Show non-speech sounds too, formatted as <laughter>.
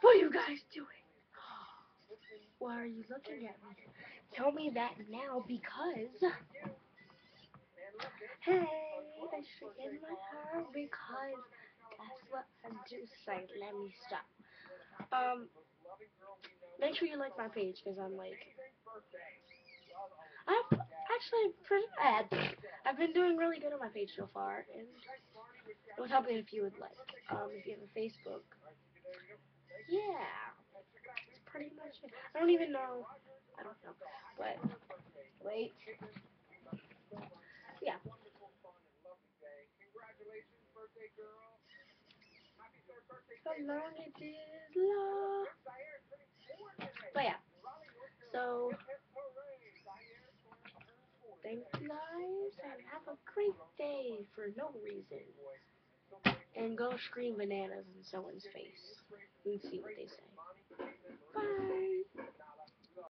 What are you guys doing? <gasps> Why are you looking at me? Tell me that now because. Hey, I should get my hair because that's what I do say. Let me stop. Um, make sure you like my page because I'm like. I've actually pretty bad. I've been doing really good on my page so far, and it help me if you would like. Um, if you have a Facebook. Yeah, that's pretty much it. I don't even know. I don't know, but wait. Yeah. So long it is love. But yeah. So thank you guys and have a great day for no reason. And go scream bananas in someone's face and see what they say.